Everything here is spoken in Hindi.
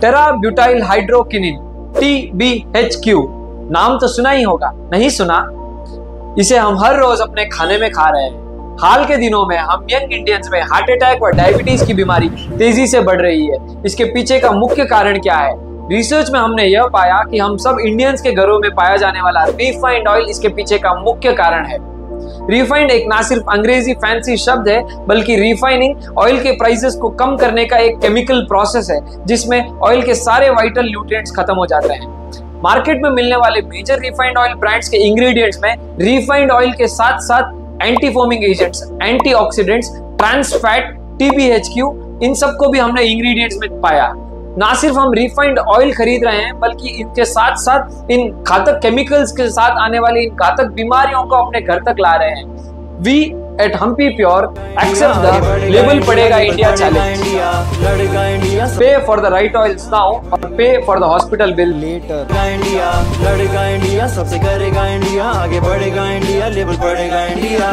Tert butyl hydroquinone, T B H Q. नाम तो सुना ही होगा, नहीं सुना? इसे हम हर रोज अपने खाने में खा रहे हैं। हाल के दिनों में हम यंग इंडियंस में हार्ट अटैक और डायबिटीज़ की बीमारी तेज़ी से बढ़ रही है। इसके पीछे का मुख्य कारण क्या है? रिसर्च में हमने यह पाया कि हम सब इंडियंस के घरों में पाया जाने वाला रिफाइंड ऑयल इसके पीछे का मुख्य कारण है। रिफाइंड एक ना सिर्फ़ अंग्रेज़ी फैंसी शब्द है, बल्कि रिफाइनिंग ऑयल के प्राइसेस को कम करने का एक केमिकल प्रोसेस है, जिसमें ऑयल के सारे वाइटल न्यूट्रिएंट्स खत्म हो जाते हैं। मार्केट में मिलने वाले मेजर रिफाइंड ऑयल ब्रांड्स के इंग्रेडिएंट्स में रिफाइंड ऑयल के साथ साथ anti foaming agents antioxidants trans fat TBHQ इन सबको भी हमने इंग्रेडिएंट्स में पाया। ना सिर्फ़ हम रिफाइंड ऑयल खरीद रहे हैं, बल्कि इनके साथ साथ इन घातक केमिकल्स के साथ आने वाली इन घातक बीमारियों को अपने घर तक ला रहे हैं। We at Hampi pure accept the label पड़ेगा India challenge pay for the right oil now और pay for the hospital bill later India लड़ेगा इंडिया, सबसे करेगा इंडिया, आगे बढ़ेगा इंडिया लेवल पड़ेगा इंडिया